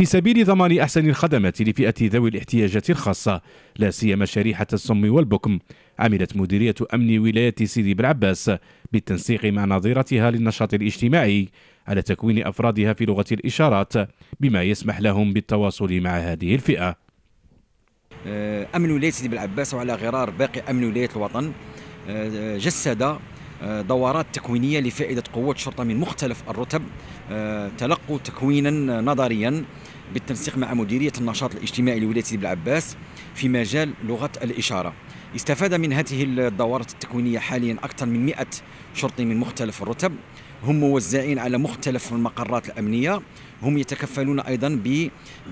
في سبيل ضمان أحسن الخدمات لفئة ذوي الاحتياجات الخاصة لا سيما شريحة الصم والبكم. عملت مديرية أمن ولاية سيدي بالعباس بالتنسيق مع نظيرتها للنشاط الاجتماعي على تكوين أفرادها في لغة الإشارات بما يسمح لهم بالتواصل مع هذه الفئة. آه، أمن ولاية سيدي بالعباس وعلى غرار باقي أمن ولاية الوطن آه، جسد آه، دورات تكوينية لفائدة قوات الشرطة من مختلف الرتب تلقوا تكوينا نظريا بالتنسيق مع مديرية النشاط الاجتماعي لولاية سيدي بالعباس في مجال لغة الإشارة. استفاد من هذه الدورات التكوينية حاليا أكثر من 100 شرطي من مختلف الرتب. هم موزعين على مختلف المقرات الأمنية. هم يتكفلون أيضا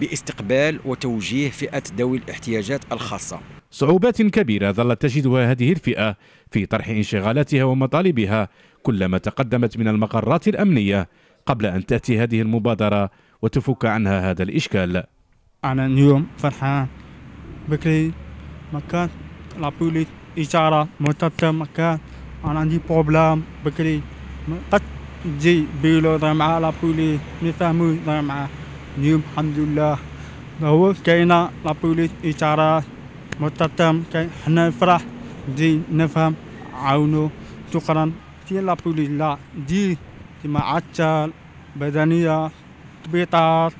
باستقبال وتوجيه فئة ذوي الاحتياجات الخاصة. صعوبات كبيرة ظلت تجدها هذه الفئة في طرح انشغالاتها ومطالبها كلما تقدمت من المقرات الأمنية قبل أن تأتي هذه المبادرة وتفك عنها هذا الإشكال. أنا اليوم فرحان. بكري مكان la police إشارة مرتبطة مكان. أنا عندي problème بكري. قد جي بيلو مع la police نفهمو مع اليوم الحمد لله. هو كاينة la police إشارة مرتبطة حنا نفرح جي نفهم عاونو شكرا. في لابوليس لا جي مع عجل بدنية. بيطار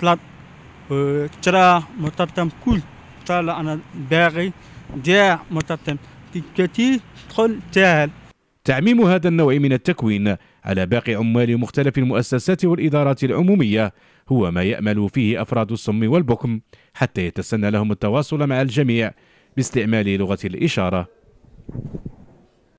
ثلاث ترى كل. أنا باغي تدخل جاهل تعميم هذا النوع من التكوين على باقي عمال مختلف المؤسسات والإدارات العمومية هو ما يأمل فيه أفراد الصم والبكم حتى يتسنى لهم التواصل مع الجميع باستعمال لغة الإشارة.